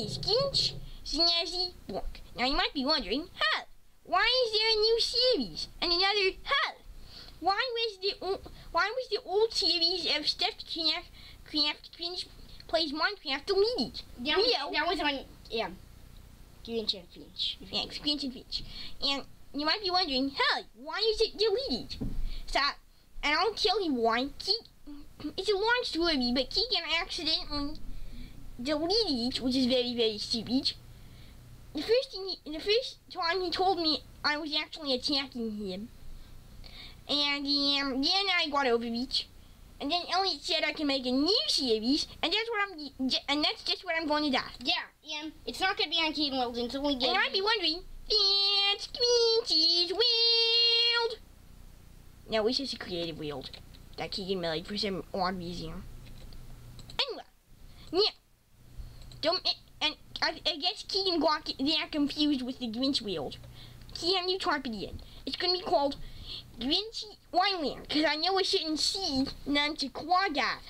is Grinch Snazzy Bork. Now you might be wondering, huh, why is there a new series? And another, huh, why was the old, why was the old series of Stuffed Craft, Craft Cringe plays Minecraft deleted? That was, that was on, yeah, Grinch and Finch. Yeah, Grinch and Finch. And you might be wondering, huh, why is it deleted? So, and I'll tell you why. It's a long story, but Keegan accidentally it, which is very, very stupid. The first thing, he, the first time he told me I was actually attacking him, and um, then I got over it. And then Elliot said I can make a new series, and that's what I'm, and that's just what I'm going to do. Yeah, um, it's not gonna be on Keaton World. we get. And you might be wondering, that's Quincy's World. No, it's just a creative world that Keegan made for some odd reason. Anyway, yeah. Don't, and I, I guess Keegan got that confused with the Grinch world. You type it in. It's gonna be called Grinchy Island, because I know it's in C, none to Quadat.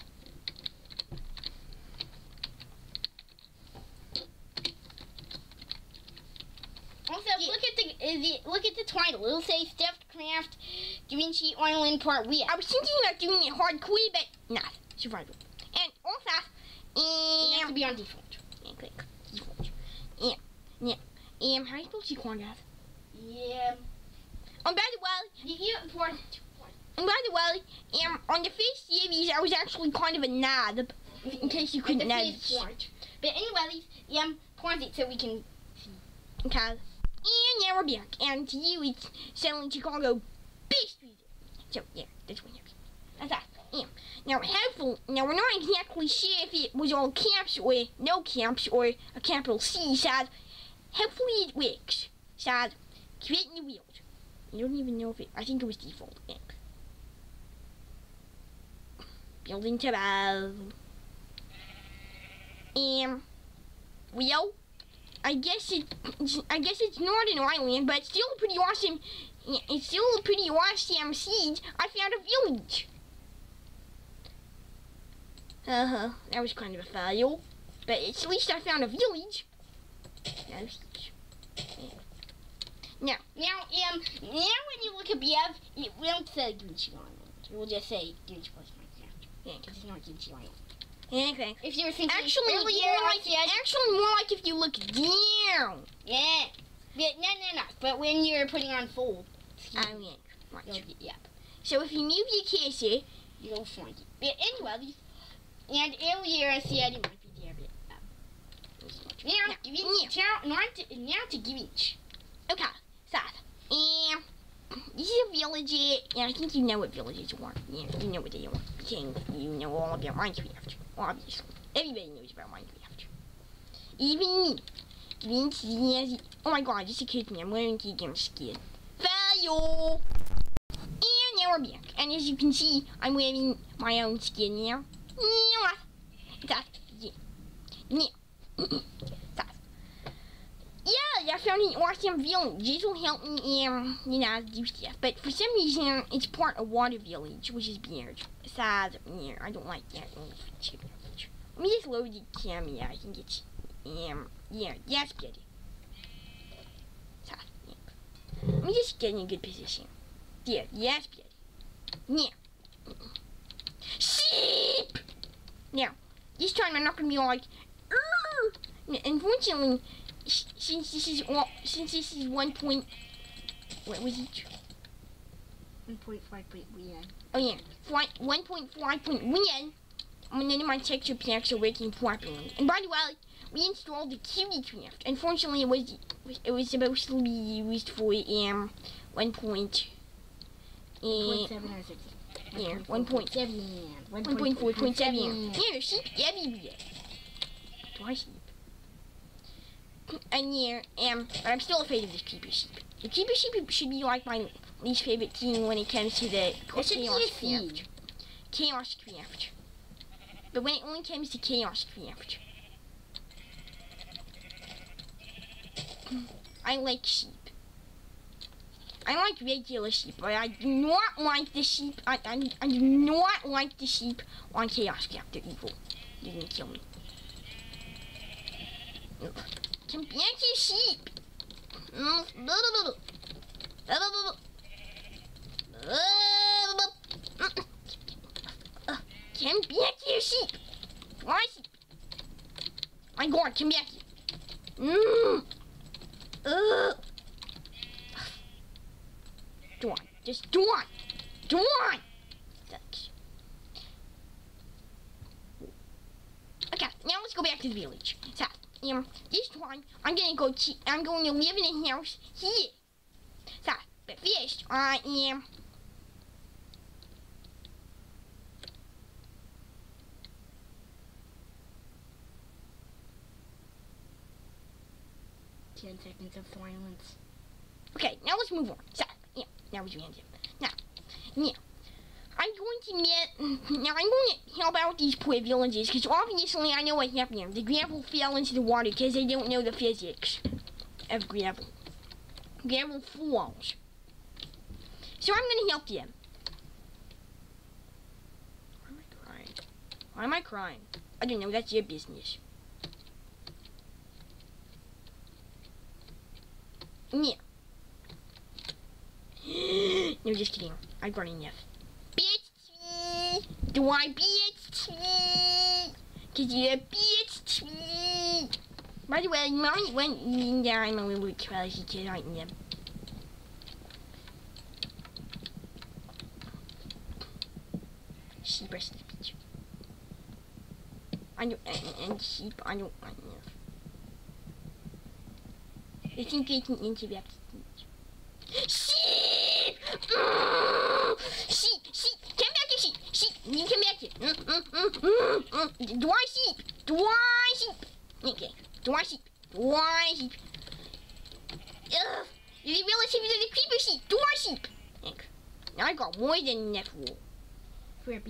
Also, yeah. look at the, uh, the look at the title. It'll say Stuffed Craft Grinchy Island Part We. I was thinking about doing it hardcore, but not survival. And also, and it has to be on default. And click default. Yeah, yeah. And how do you spell Quadat? Yeah. And by the way, you import. And by the way, um, on the first series, I was actually kind of a nod, in case you couldn't know. But anyway, um, pause it so we can see. Okay. And now we're back, and to you, it's selling Chicago Beast. So yeah, that's what happened. That's that. Now, hopefully, now we're not exactly sure if it was all caps or no caps or a capital C size. Hopefully it works. sad. creating the wheels. You don't even know if it, I think it was default. Yeah. Building to. Um, well, I guess it, I guess it's not an island, but it's still pretty awesome. It's still a pretty awesome siege. I found a village. Uh huh. That was kind of a fail, but at least I found a village. No siege. Yeah. Now, now, um, now when you look at BF, it won't say Gucci Island. It will just say Gucci Plus Minecraft. Yeah, because it's not Gucci Island. Okay. If you were thinking actually, more like, actually more like if you look down. Yeah. Yeah, no, no, no. But when you're putting on full. Oh, yeah. Right. You'll, yep. So if you move your cursor, you'll find it. But anyway, and earlier I said it might be there, but um, now, now, yeah. now, now, to, now to Grinch. Okay. Sad. And this is a village, and I think you know what villages are. Yeah, you know what they are. Because you know all about Minecraft, obviously. Everybody knows about Minecraft. Even me. Vinci, oh my god, just to me, I'm wearing Keegan's skin. Fail! And now we're back. And as you can see, I'm wearing my own skin now. Yeah. Yeah. Yeah. yeah, found an awesome village. This will help me, um, you know, do stuff. But for some reason, it's part of Water Village, which is weird. Besides, yeah, I don't like that. Let me just load the camera. I can get, um, yeah, that's good. Let me just get in a good position. There, yes, good. Yeah. Sheep! Now, this time I'm not gonna be like! Unfortunately, since this is well, since this is one point, what was it? One point five point one. Oh yeah, one point five point one. None of my texture packs are working properly. And by the way, we installed the Cutie Craft. Unfortunately, it was it was supposed to be used for um one point. Uh, seven or six. Yeah, one point seven. One point four Here, sheep everywhere. Do I sleep? and yeah, um, but I'm still afraid of this creeper sheep. The creeper sheep should be like my least favorite thing when it comes to the chaos craft. Chaos craft. But when it only comes to chaos craft. I like sheep. I like regular sheep, but I do not like the sheep. I, I, I do not like the sheep on Chaos Craft. They're evil. They're gonna kill me. Blah, blah. Mm, uh, Come back here, sheep. Why, sheep? My God, here. Mm. Uh. Go on. Just go on. Go on. Okay, now let's go back to the village. So, um, this time I'm gonna go. To, I'm going to live in a house here. So, but first I am. Ten seconds of silence. Okay, now let's move on. So, yeah, now we end it. Now, yeah. I'm going to get, now I'm going to help out these poor villagers because obviously I know what happened. The gravel fell into the water because they don't know the physics of gravel. Gravel falls. So I'm going to help them. Why am I crying? Why am I crying? I don't know, that's your business. Yeah. no, just kidding. I've got enough. Do I bitch? Cause you're bitch. By the way, you might want me down a little trashy kid, aren't you? Sheep are. I don't, and, and sheep, I don't want enough. I think they can! Mm! Sheep! Sheep! Come back here, sheep! Sheep! You come back here! Mm, mm, mm, mm. Dwarf sheep! Dwarf sheep! Okay. Dwarf sheep! Dwarf sheep! Ugh! The relative of the creeper sheep! Dwarf sheep! Okay. Now I got more than enough wool. For a.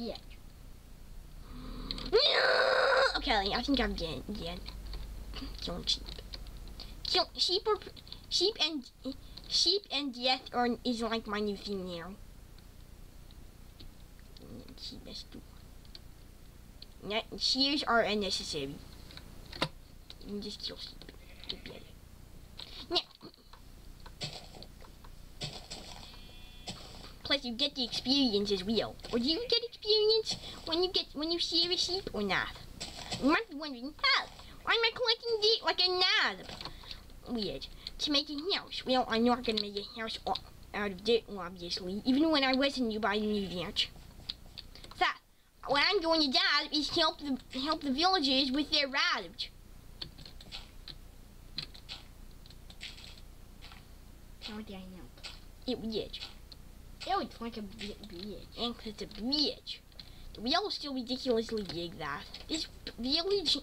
No! Okay, I think I'm dead. dead. Killing sheep. Kill sheep or sheep and sheep and death are is like my new thing now. Is too. Net shears are unnecessary. Just kill. Plus you get the experience as well. Or do you get experience when you get when you shear a sheep or not? You might be wondering, how? Why am I collecting dirt like a knob? weird. To make a house. Well, I'm not gonna make a house out of dirt, obviously. Even when I was a noob, I knew that. What I'm going to do is help the help the villagers with their route. How would I know? It weird. Oh, it's like a bitch. And it's a village. The wheel is still ridiculously big, that. This village,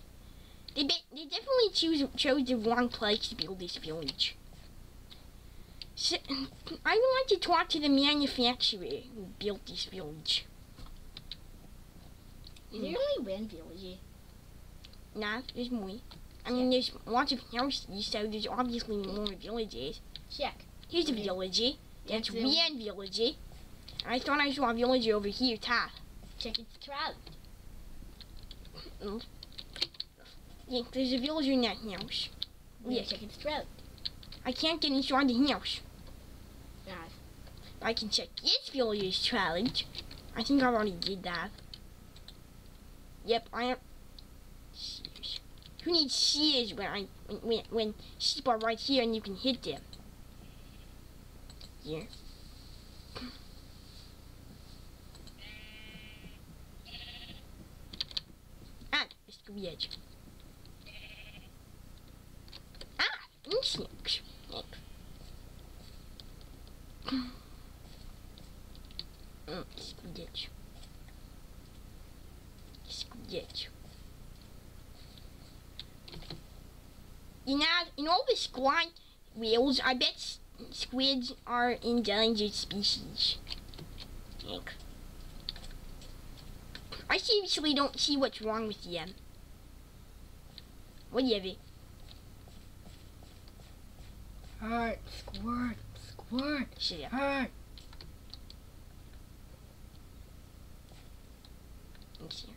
they, they definitely choose, chose the wrong place to build this village. So, I like to talk to the manufacturer who built this village. Is there only one village? Nah, there's more. I mean, there's lots of houses, so there's obviously more villages. Check. Here's a Okay. villager. That's one villager. I thought I saw a villager over here, too. Check its trout. Mm. Yeah, there's a villager in that house. Yeah. Check its trout. I can't get inside the house. Nice. I can check this villager's challenge. I think I already did that. Yep, I am. Who needs shears when I when when, sheep are right here and you can hit them? Yeah. And it's the edge. Ah, insects. Yep. Mm, Squidge. Squidge. You know, in all the squad whales, I bet squids are endangered species. Think. I seriously don't see what's wrong with them. Whatever. Heart. Squirt. Squirt. Shut up. Heart. Insect. Yeah.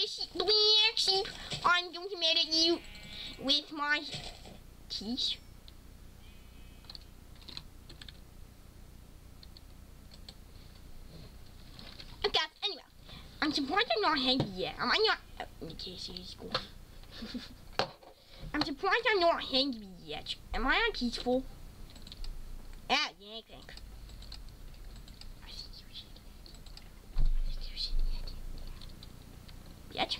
you with my teeth. Okay, anyway. I'm surprised I'm not hangry yet. Am I not? Oh, in case he's going. I'm surprised I'm not hangry yet. Am I not peaceful? Ah, yeah, I think. Yet.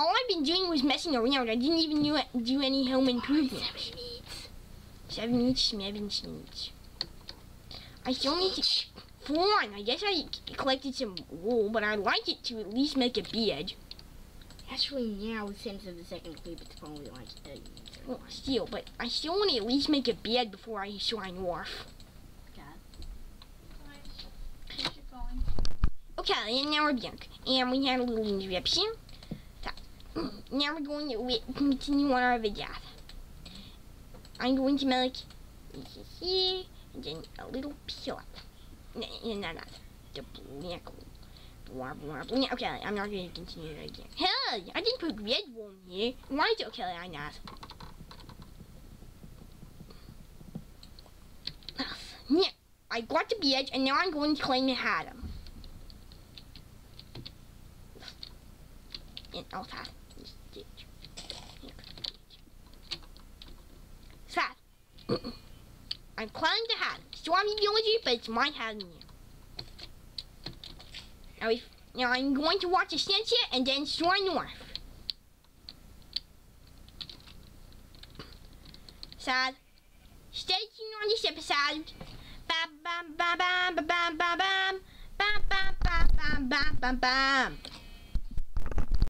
Nah, all I've been doing was messing around. I didn't even do, do any home improvements. Seven minutes, seven minutes. I still need to. Fine, I guess I collected some wool, but I'd like it to at least make a bed. Actually, now since of the second clip, it's probably like eight Well, still, but I still want to at least make a bed before I sign off. Okay, and now we're back. And we had a little interruption. Now we're going to continue on our video. I'm going to make this here, and then a little pillow. No, no, no. The black one. Blah, blah, blah. Okay, I'm not going to continue again. Hey, I didn't put red one here. Why is it okay I not? Yeah, I got the beard, and now I'm going to claim it had him. Outside. this ditch. Here. Sad. I'm claiming the hat. Stormy villager, but it's my hat in here. Now, if, now I'm going to watch the sunset and then soar north. Sad. Stay tuned on this episode. Bam bam bam bam bam bam bam bam bam bam bam bam bam bam.